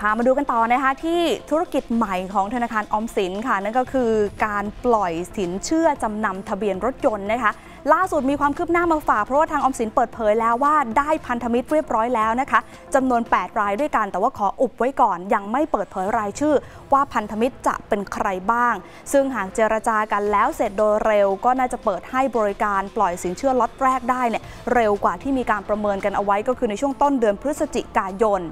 พามาดูกันต่อนะคะที่ธุรกิจใหม่ของธนาคารออมสินค่ะนั่นก็คือการปล่อยสินเชื่อจำนำทะเบียนรถยนต์นะคะล่าสุดมีความคืบหน้ามาฝากเพราะว่าทางออมสินเปิดเผยแล้วว่าได้พันธมิตรเรียบร้อยแล้วนะคะจำนวน 8 รายด้วยกันแต่ว่าขออุบไว้ก่อน ยังไม่เปิดเผยรายชื่อ ว่าพันธมิตรจะเป็นใครบ้าง ซึ่งหากเจรจากันแล้วเสร็จโดยเร็ว ก็น่าจะเปิดให้บริการปล่อยสินเชื่อล็อตแรกได้เนี่ยเร็วกว่าที่มีการประเมินกันเอาไว้ก็คือในช่วงต้นเดือนพฤศจิกายน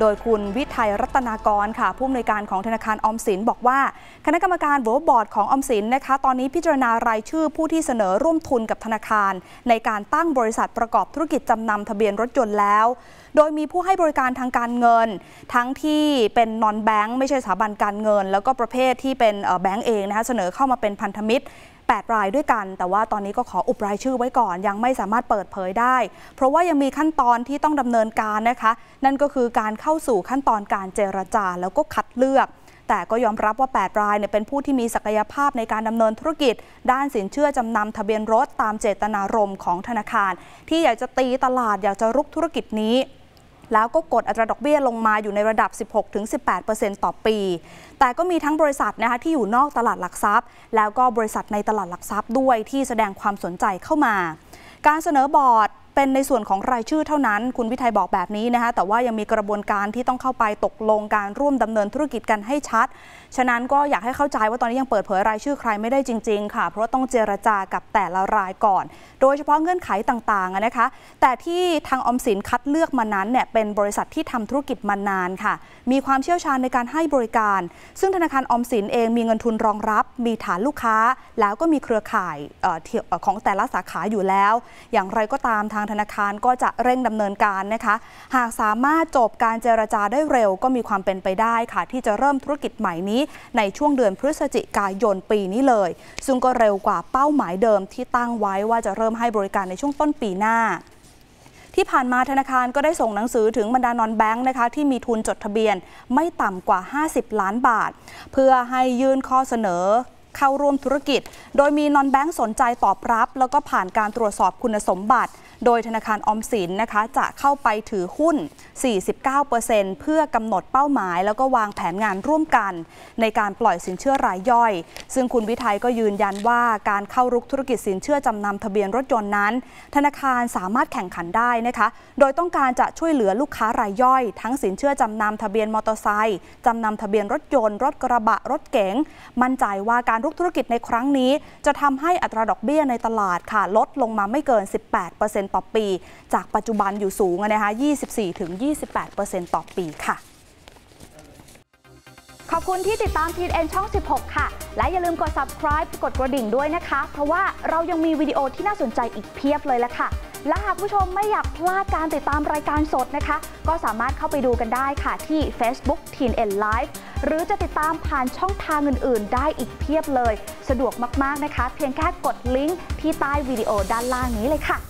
โดยคุณวิทัยรัตนากรค่ะ ผู้อำนวยการของธนาคารออมสินบอกว่า คณะกรรมการบอร์ดของออมสินนะคะ ตอนนี้พิจารณารายชื่อผู้ที่เสนอร่วมทุนกับธนาคาร ในการตั้งบริษัทประกอบธุรกิจจำนำทะเบียนรถยนต์แล้ว โดยมีผู้ให้บริการทางการเงิน ทั้งที่เป็นนอนแบงค์ไม่ใช่สถาบันการเงิน แล้วก็ประเภทที่เป็นแบงก์เองนะคะเสนอเข้ามาเป็นพันธมิตร 8 รายด้วยกัน แต่ว่าตอนนี้ก็ขออุบรายชื่อไว้ก่อน ยังไม่สามารถเปิดเผยได้ เพราะว่ายังมีขั้นตอนที่ต้องดำเนินการนะคะ นั่นก็คือการเข้าสู่ขั้นตอนการเจรจาแล้วก็คัดเลือกแต่ก็ยอมรับว่า 8 รายเนี่ยเป็นผู้ที่มีศักยภาพในการดำเนินธุรกิจ ด้านสินเชื่อจำนำทะเบียนรถตามเจตนารมณ์ของธนาคาร ที่อยากจะตีตลาดอยากจะรุกธุรกิจนี้ แล้วก็กดอัตราดอกเบี้ยลงมาอยู่ในระดับ 16-18%ต่อปี แต่ก็มีทั้งบริษัทนะคะที่อยู่นอกตลาดหลักทรัพย์ แล้วก็บริษัทในตลาดหลักทรัพย์ด้วยที่แสดงความสนใจเข้ามา การเสนอบอร์ด เป็นในส่วนของรายชื่อเท่านั้น คุณวิทัยบอกแบบนี้นะคะแต่ว่ายังมีกระบวนการที่ต้องเข้าไปตกลงการร่วมดำเนินธุรกิจกันให้ชัด ฉะนั้นก็อยากให้เข้าใจว่าตอนนี้ยังเปิดเผยรายชื่อใครไม่ได้จริง ๆ ค่ะ เพราะต้องเจรจากับแต่ละรายก่อน โดยเฉพาะเงื่อนไขต่างๆนะคะ แต่ที่ทางอมสินคัดเลือกมานั้นเนี่ยเป็นบริษัทที่ทำธุรกิจมานานค่ะ มีความเชี่ยวชาญในการให้บริการ ซึ่งธนาคารอมสินเองมีเงินทุนรองรับ มีฐานลูกค้า แล้วก็มีเครือข่ายของแต่ละสาขาอยู่แล้ว อย่างไรก็ตามทางธนาคารก็จะเร่งดำเนินการนะคะ หากสามารถจบการเจรจาได้เร็วก็มีความเป็นไปได้ค่ะ ที่จะเริ่มธุรกิจใหม่นี้ ในช่วงเดือนพฤศจิกายนปีนี้เลย ซึ่งก็เร็วกว่าเป้าหมายเดิมที่ตั้งไว้ว่าจะเริ่มให้บริการในช่วงต้นปีหน้าที่ผ่านมาธนาคารก็ได้ส่งหนังสือถึงบรรดานอนแบงค์นะคะที่มีทุนจดทะเบียนไม่ต่ำกว่า 50 ล้านบาท เพื่อให้ยื่นข้อเสนอ เข้าร่วมธุรกิจ โดยมีนอนแบงค์สนใจตอบรับ แล้วก็ผ่านการตรวจสอบคุณสมบัติ โดยธนาคารออมสินนะคะจะเข้าไปถือหุ้น 49%เพื่อกำหนดเป้าหมาย แล้วก็วางแผนงานร่วมกัน ในการปล่อยสินเชื่อรายย่อย ซึ่งคุณวิทัยก็ยืนยันว่าการเข้ารุกธุรกิจสินเชื่อจำนำทะเบียนรถยนต์นั้น ธนาคารสามารถแข่งขันได้นะคะ โดยต้องการจะช่วยเหลือลูกค้ารายย่อย ทั้งสินเชื่อจำนำทะเบียนมอเตอร์ไซค์จำนำทะเบียนรถยนต์ รถกระบะรถเก๋งมั่นใจว่าการรุกธุรกิจในครั้งนี้ จะทำให้อัตราดอกเบี้ยในตลาดค่ะลดลงมาไม่เกิน 18%ต่อปี จากปัจจุบันอยู่สูงนะคะ24-28%ต่อปีค่ะ ขอบคุณที่ติดตามทีเอ็นช่อง 16 ค่ะ และอย่าลืมกด subscribe กดกระดิ่งด้วยนะคะ เพราะว่าเรายังมีวิดีโอที่น่าสนใจอีกเพียบเลยละค่ะ และหากผู้ชมไม่อยากพลาดการติดตามรายการสดนะคะ ก็สามารถเข้าไปดูกันได้ค่ะที่ Facebook Teen N Live หรือจะติดตามผ่านช่องทางอื่น ๆ ได้อีกเพียบเลย สะดวกมาก ๆ นะคะ เพียงแค่กดลิงก์ที่ใต้วิดีโอด้านล่างนี้เลยค่ะ